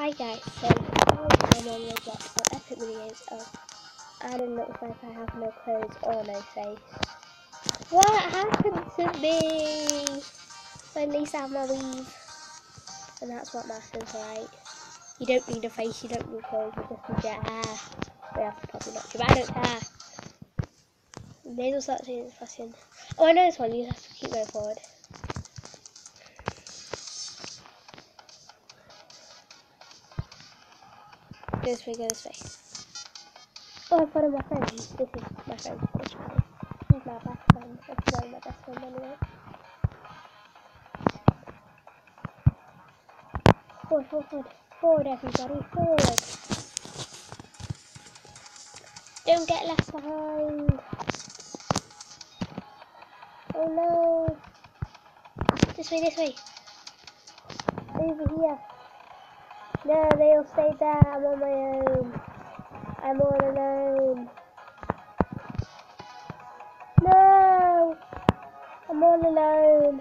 Hi guys, so I'm on Roblox for epic videos of and it looks like I have no clothes or no face. What happened to me? At least I have my weave. And that's what matters, right? You don't need a face, you don't need clothes, you just need your hair. We have probably not but I don't care. May as well start seeing this fashion. Oh, I know this one, you have to keep going forward. This way, this way. Oh, I'm one of my friends. This is my friend. This guy. He's my best friend. That's one of my best friend anyway. Forward, forward, forward. Forward, everybody. Forward. Don't get left behind. Oh no. This way, this way. Over here. No, they all stay there. I'm on my own. I'm all alone. No! I'm all alone.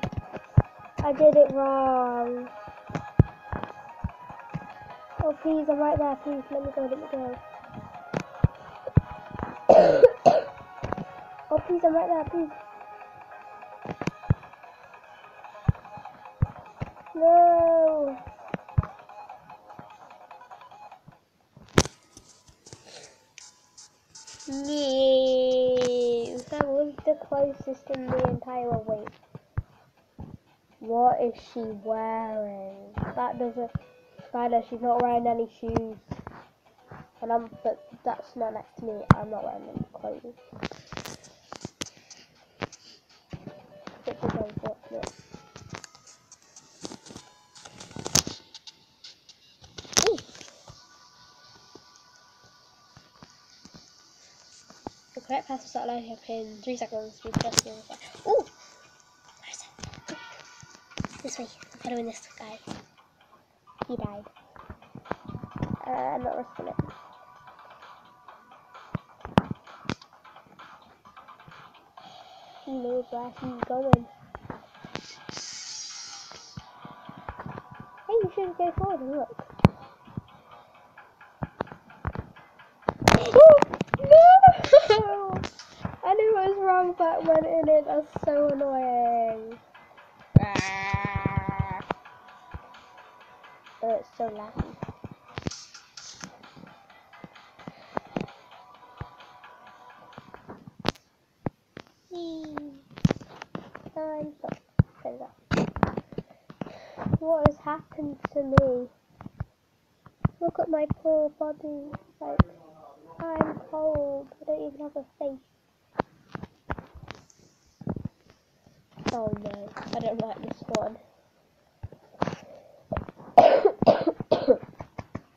I did it wrong. Oh, please, I'm right there. Please, let me go, let me go. oh, please, I'm right there. Please. No, that was the closest in the entire way. What is she wearing? That doesn't. Spider, she's not wearing any shoes. And I'm, but that's not next to me. I'm not wearing any clothes. Which is unfortunate. Correct will start lighting up in three seconds. We just it. Ooh! Where's it? This way. I'm following this guy. He died. Uh, I'm not risking it. He knows where he's going. Hey, you should go forward and look. no! I it but went in it. That's so annoying. Ah. Oh, it's so laggy. What has happened to me? Look at my poor body. Like, I'm cold. I don't even have a face. Oh no, I don't like this one.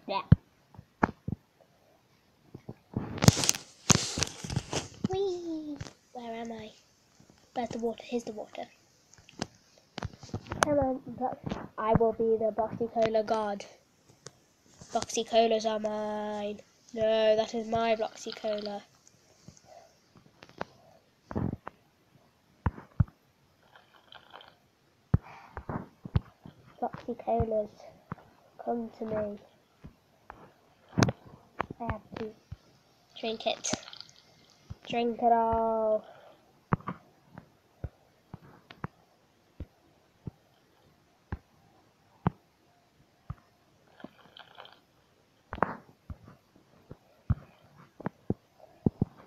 yeah. Whee! Where am I? Where's the water? Here's the water. Come on, I will be the Bloxy Cola god. Bloxy Colas are mine. No, that is my Bloxy Cola. Bloxy Colas, come to me. I have to drink it. Drink it all.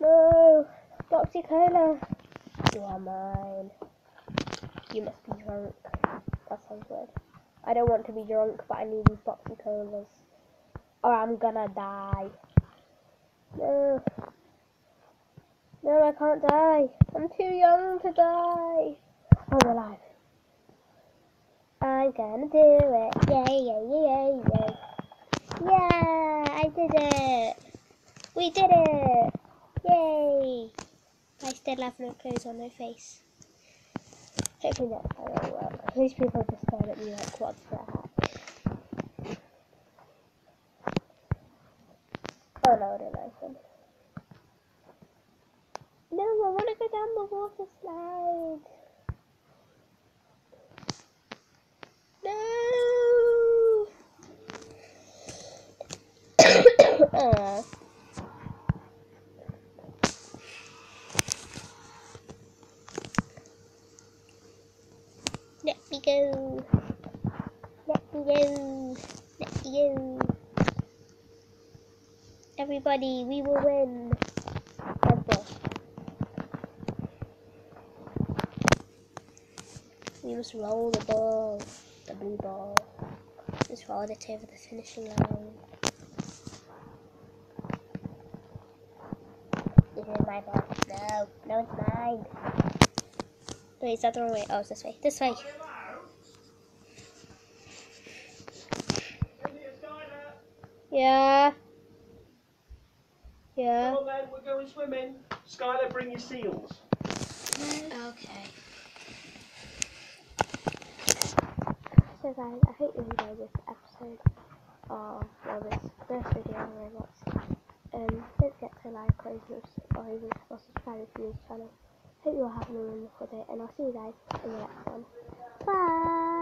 No! Bloxy Cola! You are mine. You must be drunk. That sounds weird. I don't want to be drunk, but I need these Bloxy Colas. Or I'm gonna die. No. No, I can't die. I'm too young to die. Oh, I'm alive. I'm gonna do it. Yay, yay, yay, yay. Yeah, I did it. We did it. Yay! I still have no clothes on, no face. Hopefully that's how it works. These people just stare at me like, what the heck? Oh no, I don't like. No, I want to go down the water slide. No! uh. Everybody, we will win. Ball. We must roll the ball. The blue ball. Just roll it over the finishing line. Is my ball. No, no, it's mine. Wait, is that the wrong way? Oh, it's this way. This way. Yeah. Yeah. Come on then, we're going swimming. Skylar, bring your seals. Okay. So guys, I hope you enjoyed this episode of well this first video on Roblox. Um, don't forget to like, comment, or even or subscribe to this channel. Hope you're having a wonderful day, and I'll see you guys in the next one. Bye.